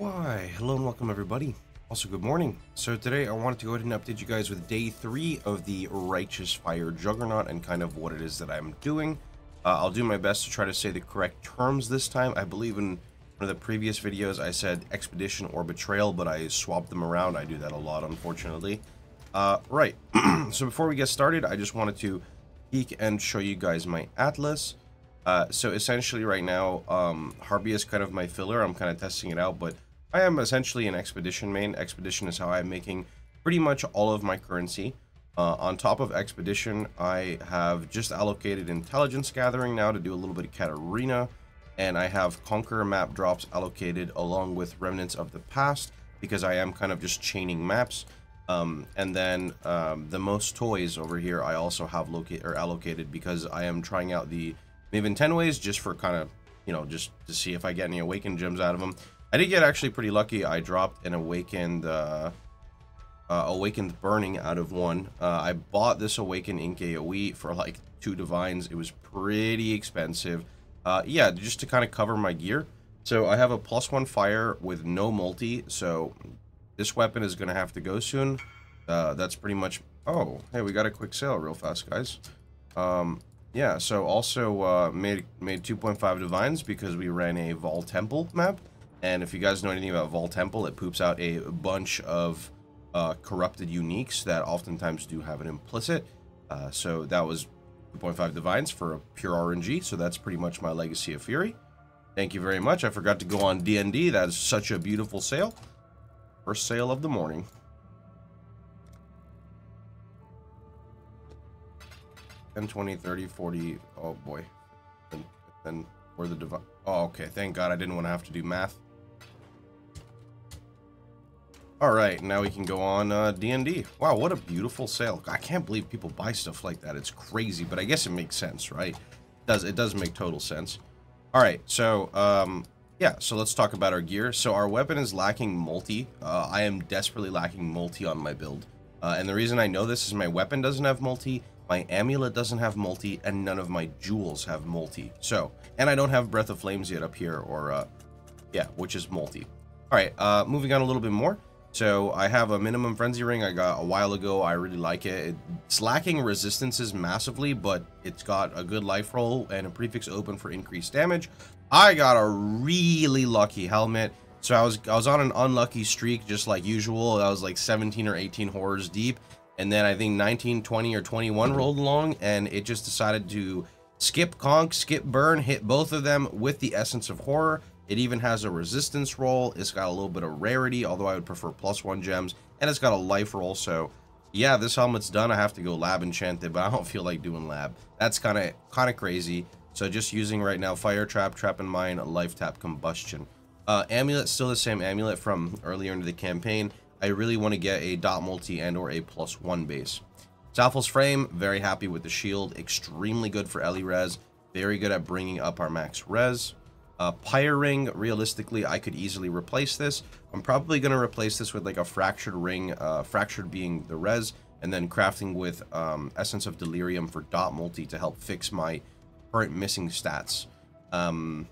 Why, hello and welcome everybody. Also, good morning. So today I wanted to go ahead and update you guys with day three of the Righteous Fire Juggernaut and kind of what it is that I'm doing. Uh, I'll do my best to try to say the correct terms this time. I believe in one of the previous videos I said Expedition or Betrayal, but I swapped them around. I do that a lot, unfortunately. Uh, right, so before we get started, I just wanted to peek and show you guys my atlas. Uh, so essentially right now, um, Harpy is kind of my filler. I'm kind of testing it out, but I am essentially an Expedition main. Expedition is how I'm making pretty much all of my currency. Uh, on top of Expedition, I have just allocated Intelligence Gathering now to do a little bit of Catarina, and I have conquer map drops allocated along with Remnants of the Past, because I am kind of just chaining maps. Um, and then um, the most toys over here I also have located or allocated because I am trying out the Maven 10 ways just for kind of, you know, just to see if I get any awakened gems out of them. I did get actually pretty lucky. I dropped an awakened, uh, uh, awakened burning out of one. Uh, I bought this awakened ink AoE for like two divines. It was pretty expensive. Uh, yeah, just to kind of cover my gear. So I have a plus one fire with no multi. So this weapon is going to have to go soon. Uh, that's pretty much... Oh, hey, we got a quick sale real fast, guys. Um, yeah, so also uh, made made 2.5 divines because we ran a Vaal Temple map. And if you guys know anything about Vaal Temple, it poops out a bunch of uh, corrupted uniques that oftentimes do have an implicit. Uh, so that was 2.5 divines for a pure RNG. So that's pretty much my Legacy of Fury. Thank you very much. I forgot to go on DND. That is such a beautiful sale. First sale of the morning. 10, 20, 30, 40. Oh boy. And then where the divine. Oh, okay. Thank God I didn't want to have to do math. All right, now we can go on uh, D&D. Wow, what a beautiful sale. I can't believe people buy stuff like that. It's crazy, but I guess it makes sense, right? It does It does make total sense. All right, so, um, yeah, so let's talk about our gear. So our weapon is lacking multi. Uh, I am desperately lacking multi on my build. Uh, and the reason I know this is my weapon doesn't have multi, my amulet doesn't have multi, and none of my jewels have multi. So, and I don't have Breath of Flames yet up here, or, uh, yeah, which is multi. All right, uh, moving on a little bit more. So I have a minimum frenzy ring I got a while ago. I really like it. It's lacking resistances massively, but it's got a good life roll and a prefix open for increased damage. I got a really lucky helmet. So I was I was on an unlucky streak just like usual. I was like 17 or 18 horrors deep. And then I think 19, 20, or 21 rolled along and it just decided to skip conk, skip burn, hit both of them with the essence of horror. It even has a resistance roll. It's got a little bit of rarity, although I would prefer plus one gems. And it's got a life roll, so yeah, this helmet's done. I have to go lab enchanted, but I don't feel like doing lab. That's kind of kind of crazy. So just using right now fire trap, trap in mine, life tap combustion. Uh, amulet, still the same amulet from earlier into the campaign. I really want to get a dot multi and or a plus one base. Saffell's Frame, very happy with the shield. Extremely good for ele res. Very good at bringing up our max res. Uh, Pyre Ring, realistically, I could easily replace this. I'm probably going to replace this with like a Fractured Ring, uh, Fractured being the res, and then crafting with um, Essence of Delirium for dot multi to help fix my current missing stats. Um,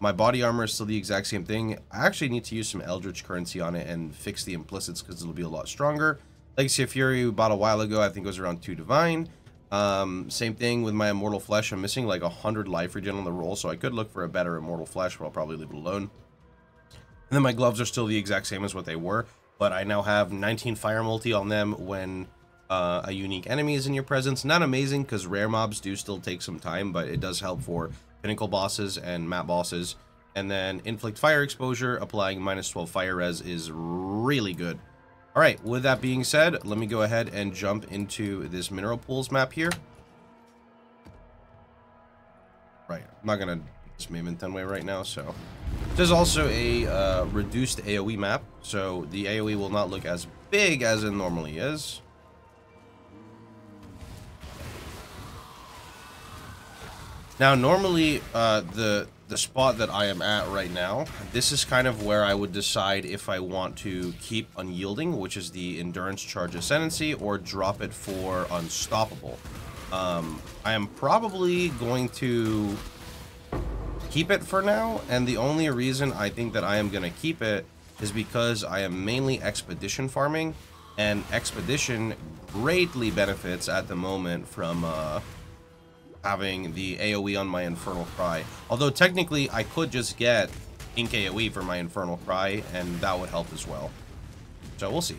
my body armor is still the exact same thing. I actually need to use some Eldritch currency on it and fix the implicits because it'll be a lot stronger. Legacy of Fury we bought a while ago. I think it was around 2 Divine. Um, same thing with my Immortal Flesh. I'm missing like 100 life regen on the roll, so I could look for a better Immortal Flesh, but I'll probably leave it alone. And then my gloves are still the exact same as what they were, but I now have 19 fire multi on them when uh, a unique enemy is in your presence. Not amazing, because rare mobs do still take some time, but it does help for pinnacle bosses and map bosses. And then inflict fire exposure, applying minus 12 fire res is really good. All right, with that being said, let me go ahead and jump into this mineral pools map here. Right, I'm not gonna this Maven 10 way right now, so. There's also a uh, reduced AoE map, so the AoE will not look as big as it normally is. Now, normally, uh, the the spot that I am at right now, this is kind of where I would decide if I want to keep Unyielding, which is the Endurance Charge Ascendancy, or drop it for Unstoppable. Um, I am probably going to keep it for now, and the only reason I think that I am going to keep it is because I am mainly expedition farming, and expedition greatly benefits at the moment from uh, having the AoE on my Infernal Cry. Although technically I could just get Ink AoE for my Infernal Cry, and that would help as well. So we'll see.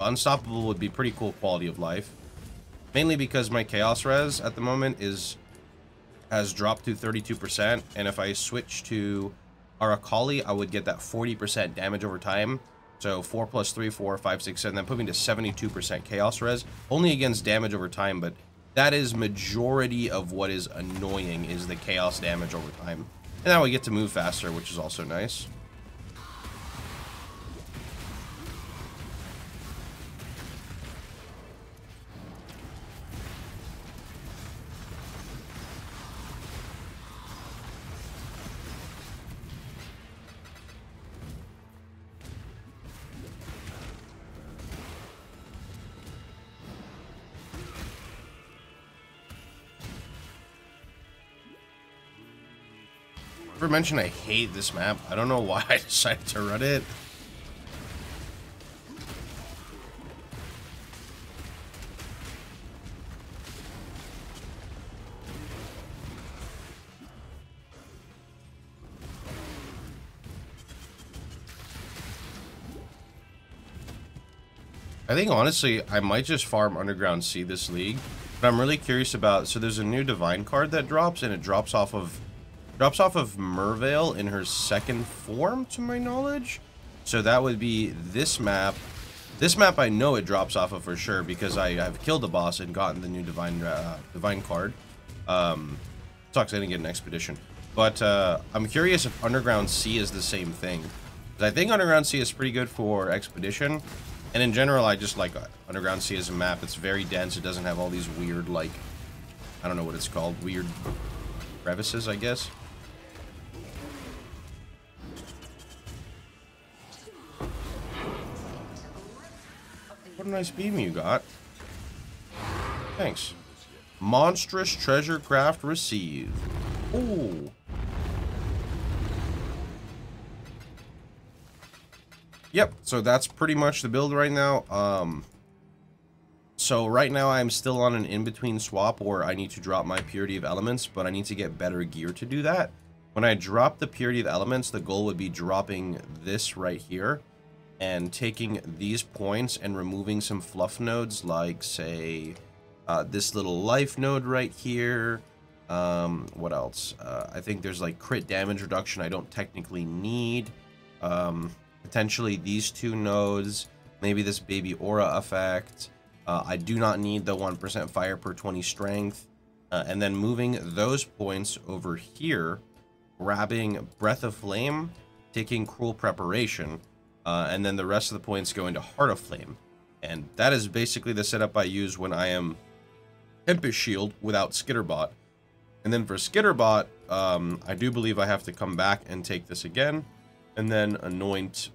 Unstoppable would be pretty cool quality of life. Mainly because my Chaos Res at the moment is has dropped to 32%, and if I switch to Arakaali, I would get that 40% damage over time. So 4 plus 3, 4, 5, 6, 7, then put me to 72% Chaos Res. Only against damage over time, but that is majority of what is annoying is the Chaos damage over time. And now we get to move faster, which is also nice. Ever mention I hate this map? I don't know why I decided to run it. I think honestly, I might just farm Underground Sea this league. But I'm really curious about, so there's a new Divine card that drops, and it drops off of Drops off of Merveil in her second form, to my knowledge. So that would be this map. This map I know it drops off of for sure because I have killed the boss and gotten the new Divine uh, Divine card. Um, sucks I didn't get an Expedition. But uh, I'm curious if Underground Sea is the same thing. I think Underground Sea is pretty good for Expedition. And in general, I just like uh, Underground Sea as a map. It's very dense. It doesn't have all these weird, like, I don't know what it's called, weird crevices, I guess. What a nice beam you got. Thanks. Monstrous treasure craft received. Ooh. Yep, so that's pretty much the build right now. Um, so right now I'm still on an in-between swap where I need to drop my Purity of Elements, but I need to get better gear to do that. When I drop the Purity of Elements, the goal would be dropping this right here and taking these points and removing some fluff nodes like say uh, this little life node right here. Um, what else? Uh, I think there's like crit damage reduction I don't technically need. Um, potentially these two nodes maybe this baby aura effect. Uh, I do not need the 1% fire per 20 strength. Uh, and then moving those points over here grabbing breath of flame taking cruel preparation uh, and then the rest of the points go into Heart of Flame. And that is basically the setup I use when I am Tempest Shield without Skitterbot. And then for Skitterbot, um, I do believe I have to come back and take this again, and then anoint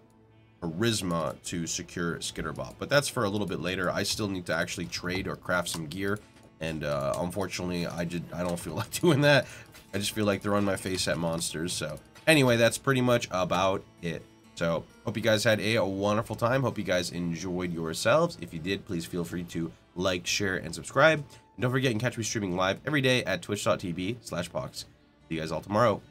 Charisma to secure Skitterbot. But that's for a little bit later. I still need to actually trade or craft some gear, and uh, unfortunately, I did, I don't feel like doing that. I just feel like throwing my face at monsters. So anyway, that's pretty much about it. So, hope you guys had a, wonderful time. Hope you guys enjoyed yourselves. If you did, please feel free to like, share, and subscribe. And don't forget, you can catch me streaming live every day at twitch.tv slash Pohx. See you guys all tomorrow.